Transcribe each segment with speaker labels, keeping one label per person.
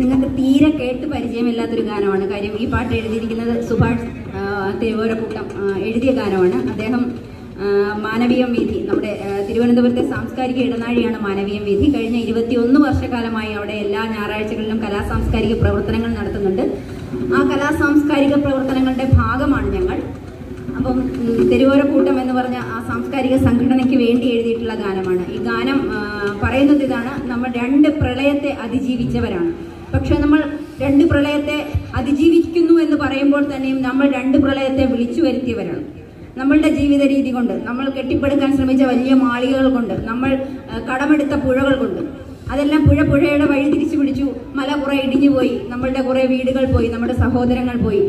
Speaker 1: നിങ്ങൾക്ക് തീരെ കേട്ട് പരിചയമില്ലാത്തൊരു ഗാനമാണ്. കാര്യം ഈ പാട്ട് എഴുതിയിരിക്കുന്നത് സുഭാഷ് തിരുവോരക്കൂട്ടം എഴുതിയ ഗാനമാണ്. അദ്ദേഹം മാനവീയം വീഥി നമ്മുടെ തിരുവനന്തപുരത്തെ സാംസ്കാരിക ഇടനാഴിയാണ് മാനവീയം വീഥി കഴിഞ്ഞ ഇരുപത്തിയൊന്ന് വർഷക്കാലമായി അവിടെ എല്ലാ ഞായറാഴ്ചകളിലും കലാ സാംസ്കാരിക പ്രവർത്തനങ്ങൾ നടത്തുന്നുണ്ട്. ആ കലാ സാംസ്കാരിക പ്രവർത്തനങ്ങളുടെ ഭാഗമാണ് ഞങ്ങൾ. അപ്പം തെരുവോരക്കൂട്ടം എന്ന് പറഞ്ഞ ആ സാംസ്കാരിക സംഘടനയ്ക്ക് വേണ്ടി എഴുതിയിട്ടുള്ള ഗാനമാണ്. ഈ ഗാനം പറയുന്നത് ഇതാണ് നമ്മൾ രണ്ട് പ്രളയത്തെ അതിജീവിച്ചവരാണ്. പക്ഷെ നമ്മൾ രണ്ട് പ്രളയത്തെ അതിജീവിക്കുന്നു എന്ന് പറയുമ്പോൾ തന്നെയും നമ്മൾ രണ്ട് പ്രളയത്തെ വിളിച്ചു വരുത്തിയവരാണ് നമ്മളുടെ ജീവിത രീതി കൊണ്ട് നമ്മൾ കെട്ടിപ്പടുക്കാൻ ശ്രമിച്ച വലിയ മാളികകൾ കൊണ്ട് നമ്മൾ കടമെടുത്ത പുഴകൾ കൊണ്ട്. അതെല്ലാം പുഴ പുഴയുടെ വഴി തിരിച്ചു പിടിച്ചു മല കുറെ ഇടിഞ്ഞു പോയി നമ്മളുടെ കുറെ വീടുകൾ പോയി നമ്മുടെ സഹോദരങ്ങൾ പോയി.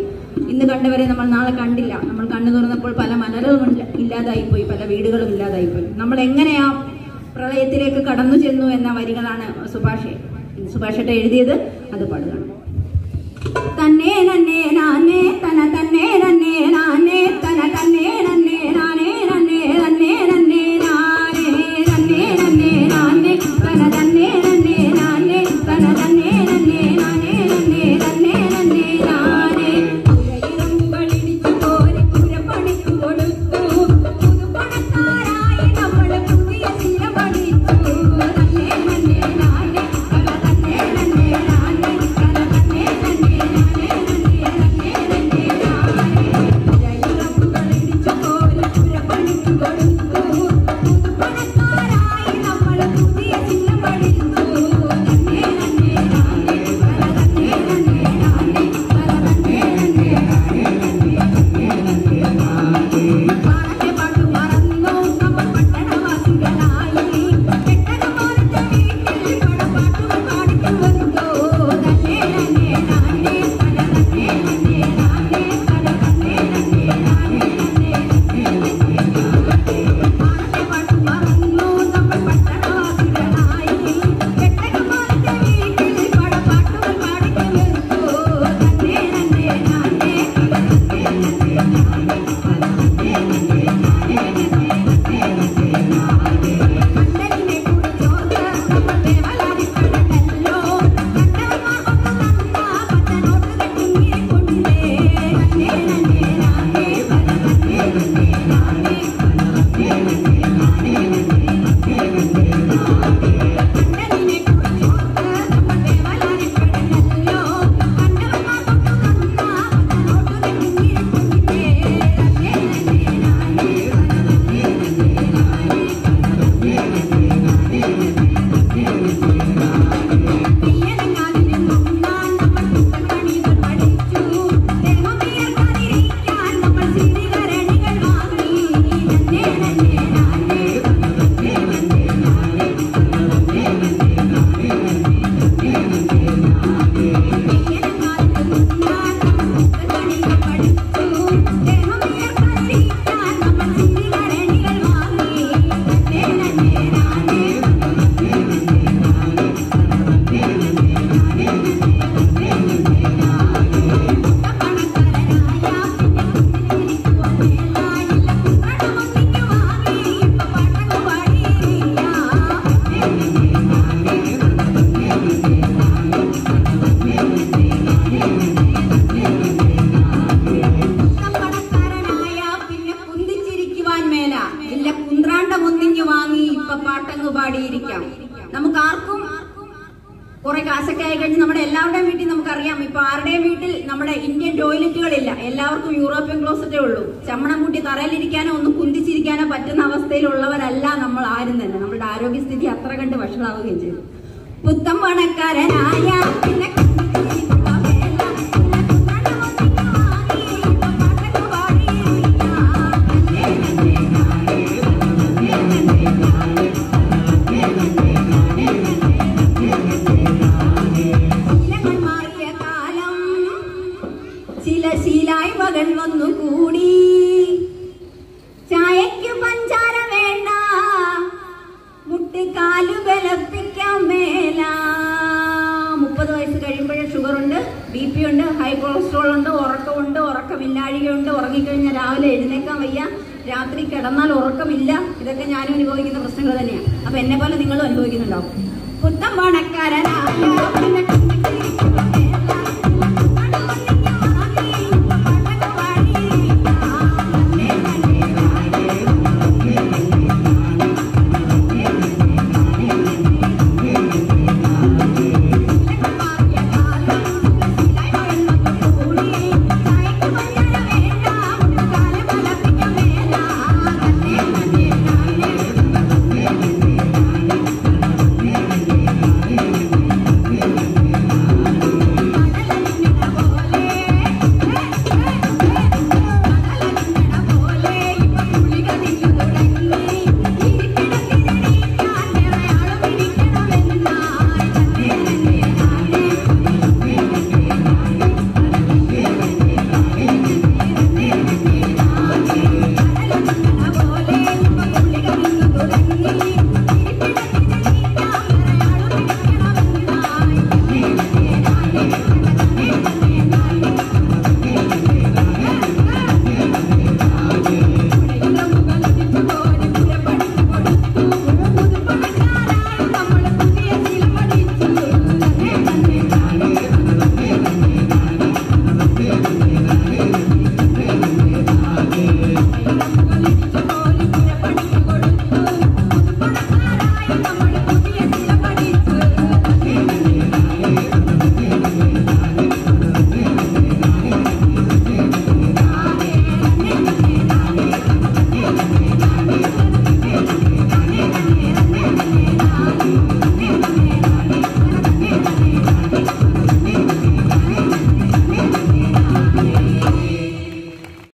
Speaker 1: ഇന്ന് കണ്ടവരെ നമ്മൾ നാളെ കണ്ടില്ല. നമ്മൾ കണ്ണു തുറന്നപ്പോൾ പല മലകളും ഇല്ലാതായി പോയി പല വീടുകളും ഇല്ലാതായി പോയി നമ്മൾ എങ്ങനെയാ പ്രളയത്തിലേക്ക് കടന്നു ചെന്നു എന്ന വരികളാണ് സുഭാഷ്. സുഭാഷേട്ട എഴുതിയത്? അത് പാടുകയാണ് തന്നെ നന്നെ നാനേ തന തന്നെ തന്നെ ഇപ്പൊ ആരുടെയും വീട്ടിൽ നമ്മുടെ ഇന്ത്യൻ ടോയ്ലറ്റുകളില്ല. എല്ലാവർക്കും യൂറോപ്യൻ ക്ലോസറ്റേ ഉള്ളൂ. ചമ്മണം കൂട്ടി തറയിലിരിക്കാനോ ഒന്ന് കുന്തിച്ചിരിക്കാനോ പറ്റുന്ന അവസ്ഥയിലുള്ളവരല്ല നമ്മൾ ആരും തന്നെ. നമ്മുടെ ആരോഗ്യസ്ഥിതി അത്ര കണ്ട് വഷളാവുകയും ചെയ്തു. പുത്തം പണക്കാരനായ പിന്നെ ബി പി ഉണ്ട് ഹൈ കൊളസ്ട്രോൾ ഉണ്ട് ഉറക്കമുണ്ട് ഉറക്കമില്ലാഴികയുണ്ട് ഉറങ്ങിക്കഴിഞ്ഞാൽ രാവിലെ എഴുന്നേക്കാൻ വയ്യ രാത്രി കിടന്നാൽ ഉറക്കമില്ല. ഇതൊക്കെ ഞാനും അനുഭവിക്കുന്ന പ്രശ്നങ്ങൾ തന്നെയാണ്. അപ്പൊ എന്നെ പോലെ നിങ്ങളും അനുഭവിക്കുന്നുണ്ടാവും പുത്തം പണക്കാരനായ പിന്നെ